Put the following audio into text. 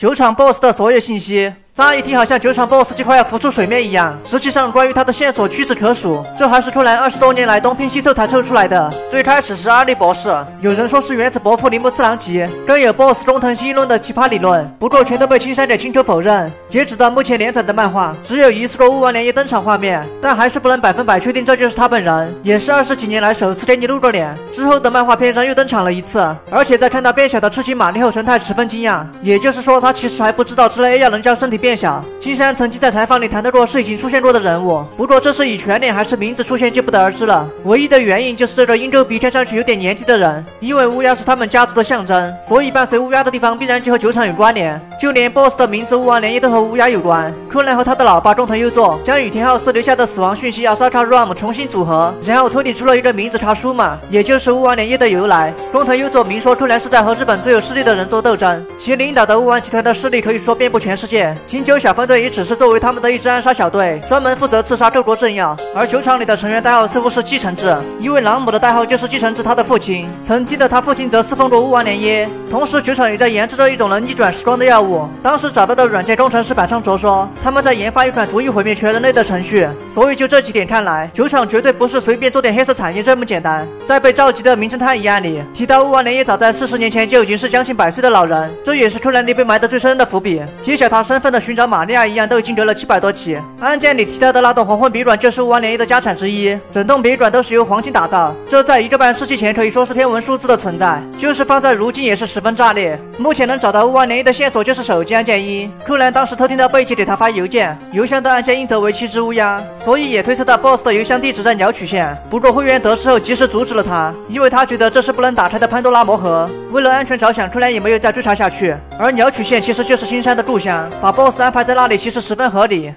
球场 BOSS 的所有信息。乍一听好像酒厂 BOSS 就快要浮出水面一样，实际上关于他的线索屈指可数。这还是柯南二十多年来东拼西凑才凑出来的。最开始是阿笠博士，有人说是原子伯父铃木次郎吉，更有 BOSS 中藤新一论的奇葩理论，不过全都被青山点亲口否认。截止到目前连载的漫画，只有疑似过乌丸连叶登场画面，但还是不能百分百确定这就是他本人，也是二十几年来首次给你露过脸。之后的漫画篇章又登场了一次，而且在看到变小的赤井玛丽后，神态十分惊讶。也就是说，他其实还不知道之类 A 药能将身体变变小。青山。曾经在采访里谈到过是已经出现过的人物，不过这是以全脸还是名字出现就不得而知了。唯一的原因就是这个鹰州鼻看上去有点年纪的人，因为乌鸦是他们家族的象征，所以伴随乌鸦的地方必然就和酒厂有关联。就连 BOSS 的名字乌王连叶都和乌鸦有关。柯南和他的老爸中藤优作将雨田浩司留下的死亡讯息 Asaka Ram 重新组合，然后推理出了一个名字查书嘛，也就是乌王连叶的由来。中藤优作明说柯南是在和日本最有势力的人做斗争，其领导的乌丸集团的势力可以说遍布全世界。金九小分队也只是作为他们的一支暗杀小队，专门负责刺杀各国政要。而酒厂里的成员代号似乎是继承制，因为朗姆的代号就是继承制他的父亲。曾经的他父亲则侍奉过乌王连耶。同时，酒厂也在研制着一种能逆转时光的药物。当时找到的软件工程师板上卓说，他们在研发一款足以毁灭全人类的程序。所以就这几点看来，酒厂绝对不是随便做点黑色产业这么简单。在被召集的名侦探一案里，提到乌王连耶早在四十年前就已经是将近百岁的老人，这也是柯南里被埋得最深的伏笔。揭晓他身份的寻找玛利亚一样，都已经隔了。七百多起案件里提到的那栋黄昏笔馆就是乌丸连一的家产之一，整栋笔馆都是由黄金打造，这在一个半世纪前可以说是天文数字的存在，就是放在如今也是十分炸裂。目前能找到乌丸连一的线索就是手机案件一，柯南当时偷听到贝奇给他发邮件，邮箱的案件应则为七只乌鸦，所以也推测到 BOSS 的邮箱地址在鸟取县。不过会员得知后及时阻止了他，因为他觉得这是不能打开的潘多拉魔盒。为了安全着想，柯南也没有再追查下去。而鸟取县其实就是新山的故乡，把 BOSS 安排在那里其实十分合理。